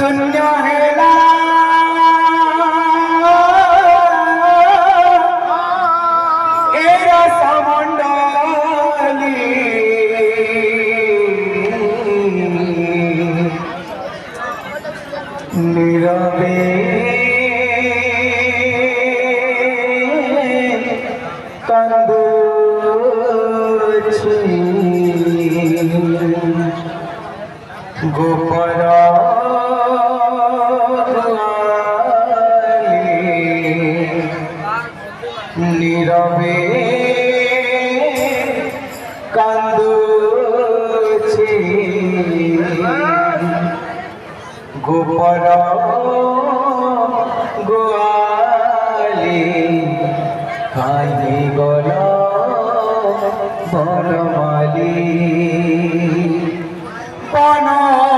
শূন্য হেলা নীরবে। কান্দছি গোপনা গোপর গোয়ালি কান্দি গল বনমালি বনমালি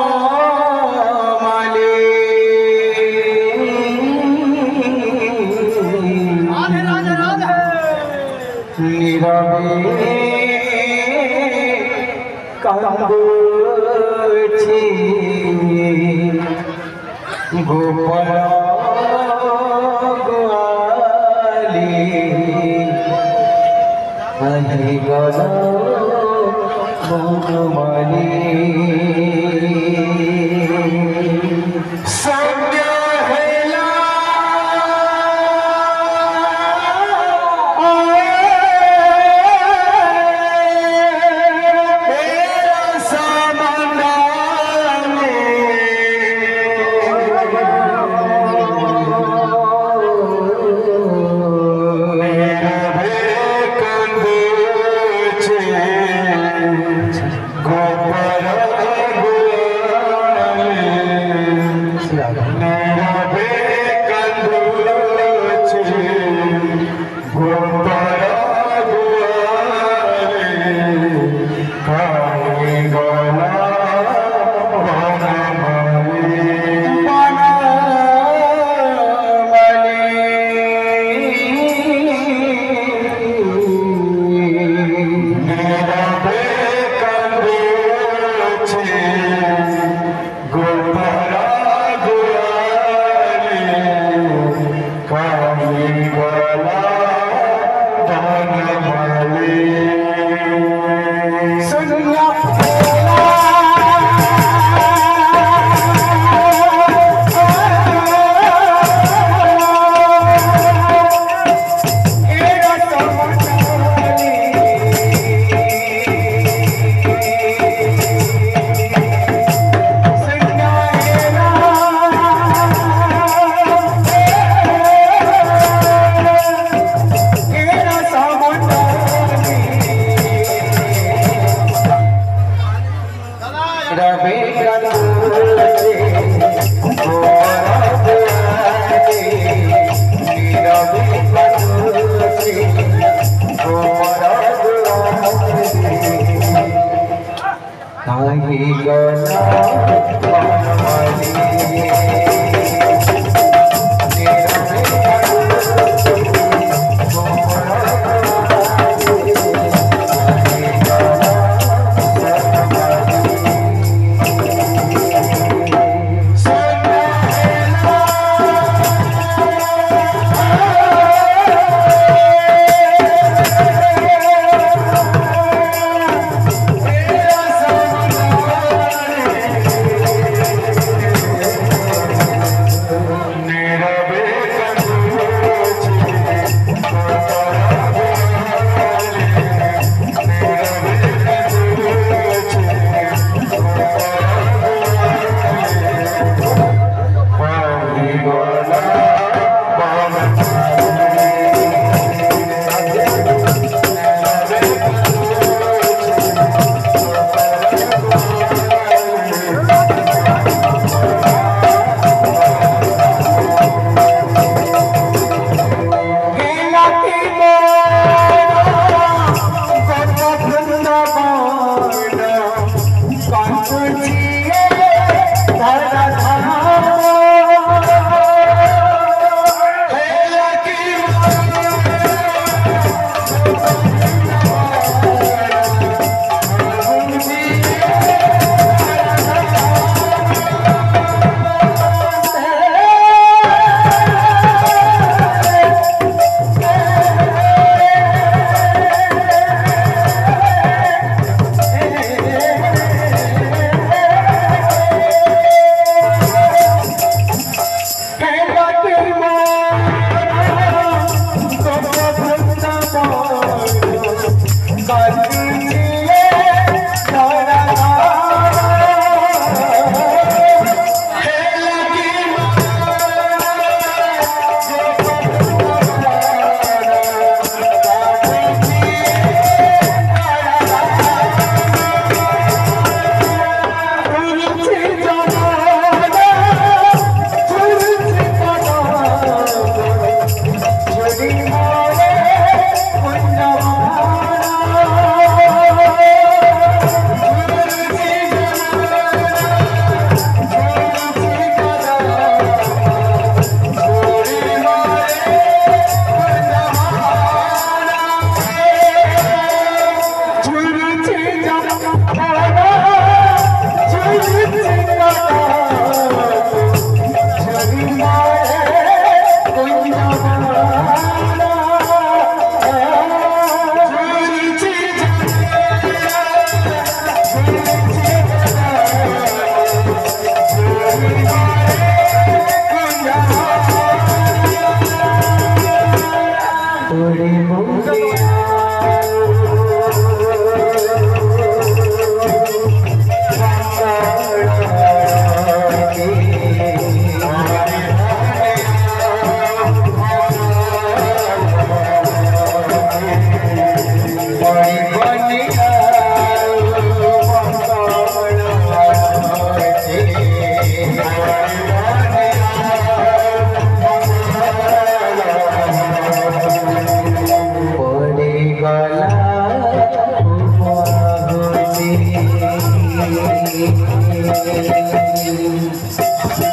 নীরবে কান্দুছি গোপন গোয়ালি আহি গল বনমালি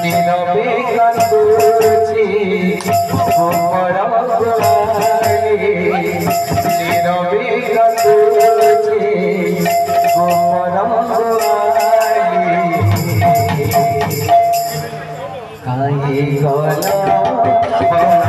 নীরবে কান্দুছি পরম গোয়ালি নীরবে কান্দুছি পরম গোয়ালি কাহে গলা